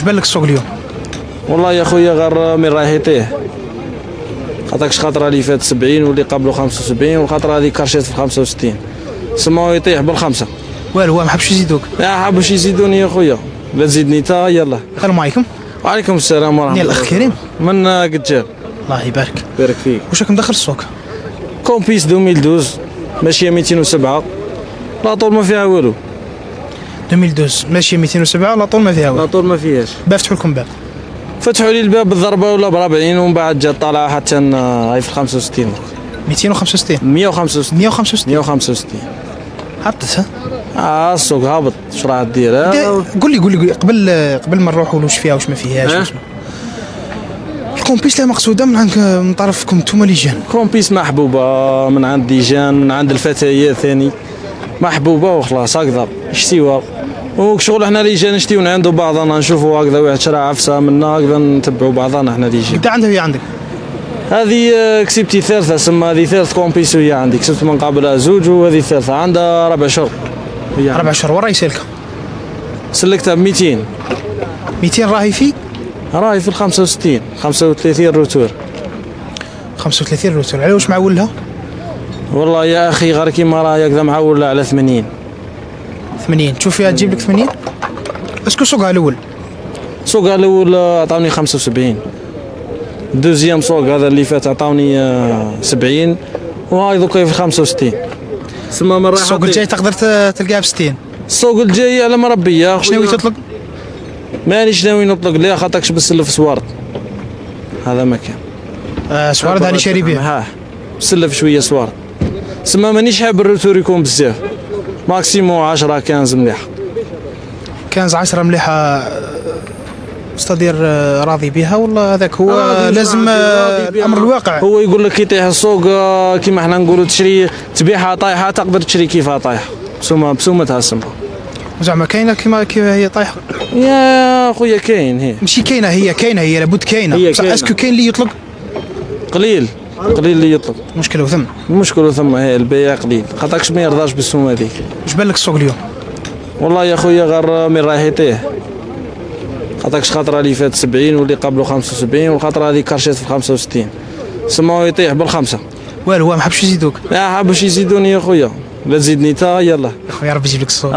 واش بان لك السوق اليوم؟ والله يا خويا غير من راه يطيح خاطرش خاطر اللي فات 70 واللي قبله 75 والخطره هذه كرشات في 65 سما يطيح بالخمسة. والو ما حبش يزيدوك. يا حبش يزيدوني يا خويا. لا تزيدني تا يلا. السلام عليكم. وعليكم السلام ورحمة الله الأخ كريم. من قجال الله يبارك. بارك فيك. واش راك مدخل السوق؟ كومبيس 2012 ماشية 207 لا طول ما فيها والو. 2012 ماشيه 207 لا طول ما فيها لا طول ما فيهاش. باه فتحوا لكم باب. فتحوا لي الباب بالضربة ولا ب 40 ومن بعد جات طالعه حتى هاهي في 65 265 165 165 165 هبطت ها؟ آه السوق هابط اش راح دير آه، قول لي قول لي قبل قبل ما نروحوا واش فيها واش ما فيهاش ما- الكومبيس لا مقصودة من عندك من طرفكم أنتم les gens. كومبيس محبوبة من عند des jeunes من عند الفتيات ثاني محبوبة وخلاص هكذا. شتيوها وشغل إحنا رجال نشتيو عنده بعضنا نشوفوا هكذا واحد شرا عفسة منا هكذا نتبعوا بعضنا إحنا رجال قد عندها هي عندك. هذه آه، كسبتي ثالثة سما هذه ثالث كومبيس وهي عندي كسبت من قبلها زوج وهذه ثالثة عندها ربع شهور هي أربع شهور ورا يسالك سلكتها ب 200 200 راهي في؟ راهي في ال 65 35 retour. 35 retour. على واش معول لها والله يا أخي غير كيما راه هكذا معول على 80 80 تشوف فيها تجيب لك 80 اسكو سوقها الأول. سوق الأول آه، عطاوني 75 deuxième سوق هذا اللي فات عطاوني آه، 70 وهاي دوكا في 65 سما من راح السوق الجاي تقدر تلقاها ب 60 السوق الجاي على مربي يا خويا. تطلق؟ مانيش ناوي نطلق لا خاطركش بسلف سوارد. هذا ما كان. آه سوارد هاني شاري به ها سلف شوية سوارد. سما مانيش حاب ال retour يكون بزاف. maximum 10 15 مليح. كان 10 مليحة استدير آه، راضي بها ولا هذاك هو راضي- لازم آه،. الأمر الواقع. هو يقول لك يطيح السوق آه، كيما إحنا نقولوا تشري تبيعها طايحة تقدر تشري كيفها طايحة. بسومة بسومتها سما زعما كاينة كيما كيما هي طايحة؟ يا خويا كاين هي. ماشي كاينة هي كاينة هي لابد كاينة. أسكو كاين اللي يطلق؟ قليل. قليل اللي يطلب. مشكلة وثم. المشكل ثم هي البيع قليل. خاطركش ما يرضاش بالسومه هذيك واش بان لك السوق اليوم. والله يا خويا غير من يطيح خاطركش خاطر اللي فات 70 واللي قبله 75 والخطره هذه كرشات في 65 سما يطيح بالخمسة. والو ما حبش يزيدوك. يا حبش يزيدوني يا خويا. لا تزيدني تا يلا. يا ربي يجيب لك الصوت.